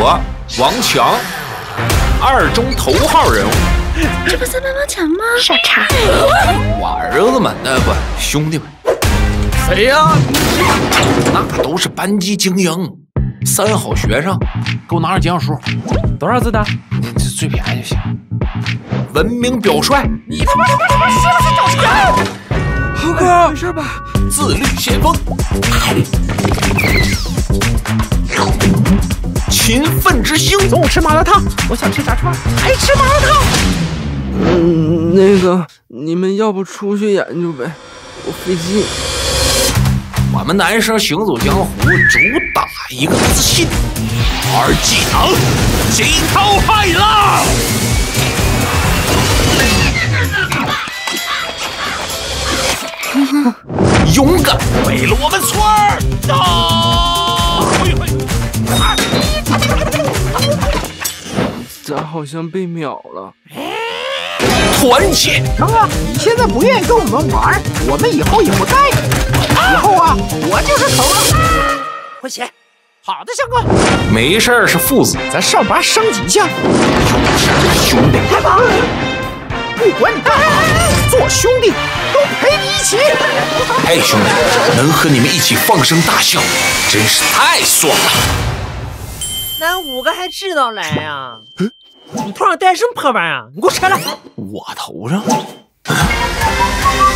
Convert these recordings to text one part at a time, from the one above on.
我王强，二中头号人物。这不是帮帮强吗？傻叉！我儿子们，呃不，兄弟们。谁呀？那都是班级精英，三好学生。给我拿点奖书，多少字的？你这最便宜就行。文明表率。你他妈他妈他妈是不是找钱？猴哥，没事吧？自律先锋。勤奋之星。中午吃麻辣烫，我想吃炸串，还吃麻辣烫。嗯，那个，你们要不出去研究呗？我费劲。我们男生行走江湖，主打一个自信，二技能惊涛骇浪。勇敢为了我们村儿！咱好像被秒了。团结！成啊，你现在不愿意跟我们玩，我们以后也不带你。以后啊，我就是头了。快起来！好的，相哥。没事是父子，咱上班升级去。有事兄弟。开忙！不管你干嘛，做兄弟都陪你一起。哎，兄弟，能和你们一起放声大笑，真是太爽了。咱五个还知道来呀？你头上戴什么破玩意啊？你给我扯来！我头上？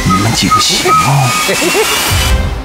你们几个行吗？